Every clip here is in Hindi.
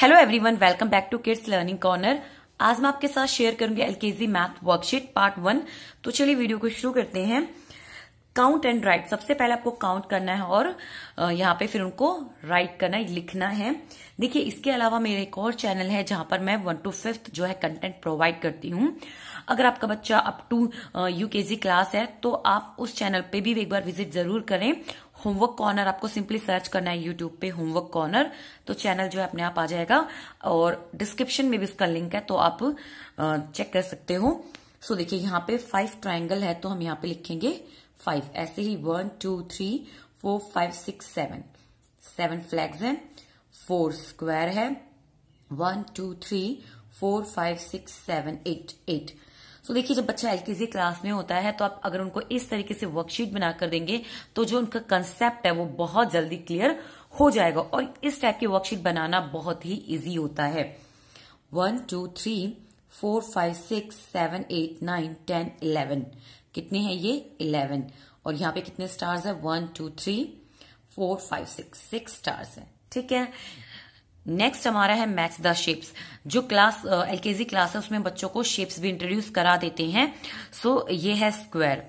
Hello everyone welcome back to kids learning corner आज मैं आपके साथ शेयर करूँगी LKG math worksheet part one तो चलिए वीडियो को शुरू करते हैं। काउंट एंड राइट सबसे पहले आपको काउंट करना है और यहाँ पे फिर उनको राइट करना है, लिखना है। देखिए, इसके अलावा मेरा एक और चैनल है जहाँ पर मैं वन टू फिफ्थ जो है कंटेंट प्रोवाइड करती हूँ। अगर आपका बच्चा अप टू यूकेजी क्लास है तो आप उस चैनल पे भी एक बार विज़िट ज़रूर करें। होमवर्क कॉर्नर आपको सिंपली सर्च करना है यूट्यूब पे होमवर्क कॉर्नर तो चैनल जो है अपने आप आ जाएगा। और डिस्क्रिप्शन में भी इसका लिंक है तो आप चेक कर सकते हो। सो देखिए, यहाँ पे फाइव ट्राइंगल है तो हम यहाँ पे लिखेंगे फाइव ऐसे ही one two three four five six seven seven flags हैं फोर स्क्वायर है. One two three four five six seven eight eight so देखिए, जब बच्चा एलकेजी क्लास में होता है तो आप अगर उनको इस तरीके से वर्कशीट बनाकर देंगे तो जो उनका कंसेप्ट है, वो बहुत जल्दी क्लियर हो जाएगा। और इस टाइप की वर्कशीट बनाना बहुत ही इजी होता है। One two three four five six seven eight nine ten eleven. कितने हैं ये? इलेवन। और यहाँ पे कितने स्टार्स है? One two three four five six six stars है। ठीक है? नेक्स्ट हमारा है मैथ्स द शेप्स जो क्लास एलकेजी क्लास है उसमें बच्चों को शेप्स भी इंट्रोड्यूस करा देते हैं। सो so, ये है स्क्वायर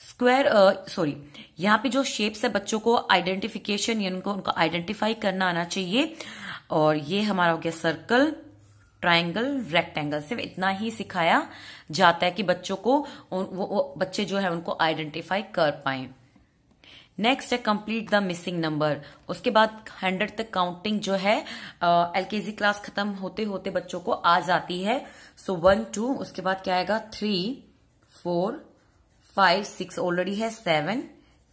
स्क्वायर सॉरी यहाँ पे जो शेप्स है बच्चों को आइडेंटिफिकेशन उनको उनको आइडेंटिफाई करना आना चाहिए। और ये हमारा हो गया सर्कल ट्राइंगल रेक्टेंगल सिर्फ़ इतना ही सिखाया जाता है कि बच्चों को वो, वो बच्चे जो है उनको आइडेंटिफाई कर पाए। नेक्स्ट है कंप्लीट द मिसिंग नंबर उसके बाद हंड्रेड तक काउंटिंग जो है एलकेजी क्लास खत्म होते होते बच्चों को आ जाती है। सो वन टू उसके बाद क्या आएगा? Three four five six already है। Seven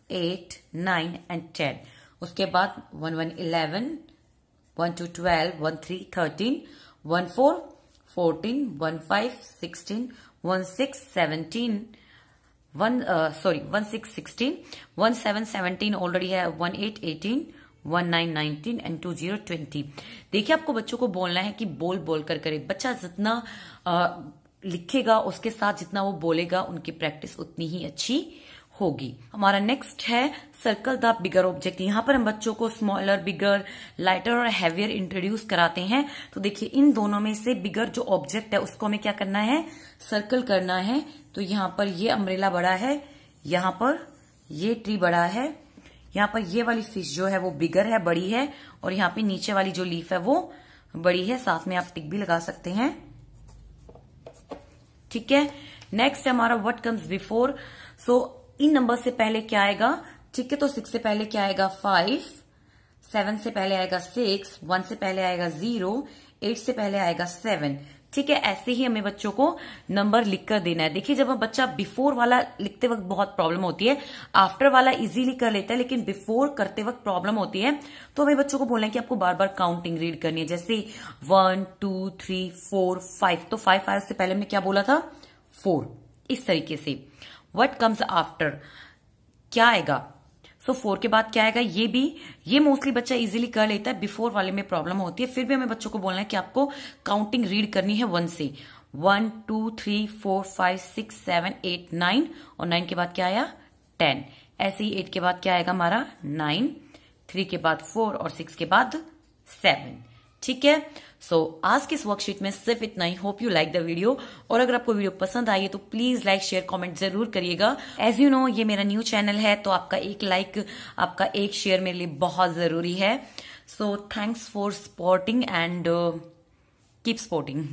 eight nine and ten उसके बाद one one eleven one two twelve one three thirteen one four fourteen one five sixteen one six seventeen one sorry one six sixteen one seven seventeen already है one eight eighteen one nine nineteen and two zero twenty देखिए आपको बच्चों को बोलना है कि बोल बोल कर करे। बच्चा जितना uh, लिखेगा उसके साथ जितना वो बोलेगा उनकी प्रैक्टिस उतनी ही अच्छी होगी। हमारा नेक्स्ट है सर्कल द बिगर ऑब्जेक्ट यहाँ पर हम बच्चों को स्मॉलर बिगर लाइटर और हैवियर इंट्रोड्यूस कराते हैं। तो देखिए, इन दोनों में से बिगर जो ऑब्जेक्ट है, उसको हमें क्या करना है? सर्कल करना है। तो यहाँ पर ये अम्ब्रेला बड़ा है, यहाँ पर ये ट्री बड़ा है, यहाँ पर ये वाली फ़िश जो है वो बिगर है, बड़ी है, और यहाँ पे नीचे वाली जो लीफ है वो बड़ी है। साथ में आप टिक भी लगा सकते हैं। ठीक है? नेक्स्ट हमारा व्हाट कम्स बिफोर सो इन नंबर से पहले क्या आएगा? ठीक है तो सिक्स से पहले क्या आएगा? फाइव सेवन से पहले आएगा सिक्स वन से पहले आएगा ज़ीरो एट से पहले आएगा सेवन ठीक है, ऐसे ही हमें बच्चों को नंबर लिखकर देना है। देखिए, जब हम बच्चा बिफोर वाला लिखते वक्त बहुत प्रॉब्लम होती है आफ्टर वाला इजीली कर लेता है, लेकिन बिफोर करते वक्त प्रॉब्लम होती है तो हमें बच्चों को बोलना है कि आपको बार बार काउंटिंग रीड करनी है। जैसे one two three four five तो फाइव फाइव से पहले हमने क्या बोला था? फोर इस तरीके से। वट कम्स आफ्टर क्या आएगा? सो so, फोर के बाद क्या आएगा? ये भी ये मोस्टली बच्चा इजीली कर लेता है। बिफोर वाले में प्रॉब्लम होती है। फिर भी हमें बच्चों को बोलना है कि आपको काउंटिंग रीड करनी है वन से। One two three four five six seven eight nine और नाइन के बाद क्या आया? टेन ऐसे ही एट के बाद क्या आएगा हमारा? नाइन थ्री के बाद फोर और सिक्स के बाद सेवन ठीक है? सो so, आज की इस वर्कशीट में सिर्फ़ इतना ही। Hope you like the video और अगर आपको वीडियो पसंद आई है तो प्लीज़ लाइक शेयर कमेंट ज़रूर करिएगा। एज यू नो ये मेरा न्यू चैनल है तो आपका एक लाइक आपका एक शेयर मेरे लिए बहुत ज़रूरी है। So thanks for supporting and keep supporting